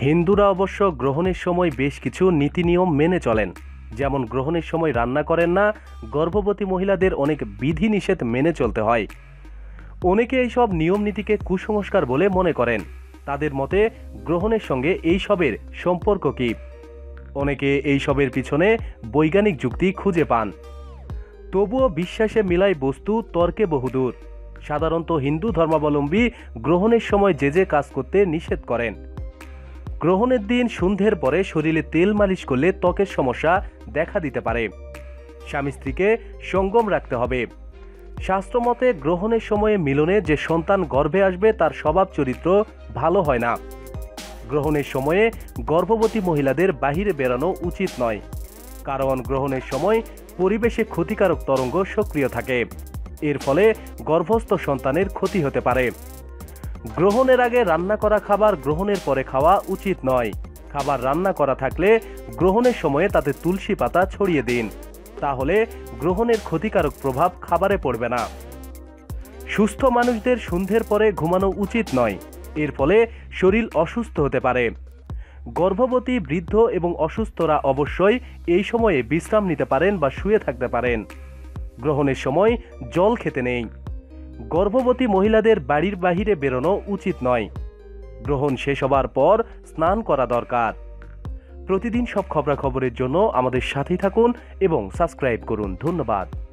হিন্দুরা অবশ্য গ্রহণের সময় বেশ কিছু নীতি নিয়ম মেনে চলেন। যেমন গ্রহণের সময় রান্না করেন না, গর্ভবতী মহিলাদের অনেক বিধিনিষেধ মেনে চলতে হয়। অনেকে এইসব নিয়ম নীতিকে কুসংস্কার বলে মনে করেন। তাদের মতে, গ্রহণের সঙ্গে এইসবের সম্পর্ক কী? অনেকে এইসবের পিছনে বৈজ্ঞানিক যুক্তি খুঁজে পান। তবুও বিশ্বাসে মিলাই বস্তু তর্কে বহুদূর। সাধারণত হিন্দু ধর্মাবলম্বী গ্রহণের সময় যে যে কাজ করতে নিষেধ করেন। গ্রহণের দিন সন্ধ্যের পরে শরীরে তেল মালিশ করলে ত্বকের সমস্যা দেখা দিতে পারে। স্বামী স্ত্রীকে সঙ্গম রাখতে হবে। শাস্ত্রমতে গ্রহণের সময়ে মিলনে যে সন্তান গর্ভে আসবে তার স্বভাব চরিত্র ভালো হয় না। গ্রহণের সময়ে গর্ভবতী মহিলাদের বাহিরে বেরানো উচিত নয়। কারণ গ্রহণের সময় পরিবেশে ক্ষতিকারক তরঙ্গ সক্রিয় থাকে। এর ফলে গর্ভস্থ সন্তানের ক্ষতি হতে পারে। গ্রহণের আগে রান্না করা খাবার গ্রহণের পরে খাওয়া উচিত নয়। খাবার রান্না করা থাকলে গ্রহণের সময়ে তাতে তুলসী পাতা ছড়িয়ে দিন। তাহলে গ্রহণের ক্ষতিকারক প্রভাব খাবারে পড়বে না। সুস্থ মানুষদের সন্ধ্যের পরে ঘুমানো উচিত নয়। এর ফলে শরীর অসুস্থ হতে পারে। গর্ভবতী বৃদ্ধ এবং অসুস্থরা অবশ্যই এই সময়ে বিশ্রাম নিতে পারেন বা শুয়ে থাকতে পারেন। গ্রহণের সময় জল খেতে নেই। গর্ভবতী মহিলাদের বাড়ির বাহিরে বেরোনো উচিত নয়। গ্রহণ শেষ হবার পর স্নান করা দরকার। প্রতিদিন সব খবরাখবরের জন্য আমাদের সাথেই থাকুন এবং সাবস্ক্রাইব করুন। ধন্যবাদ।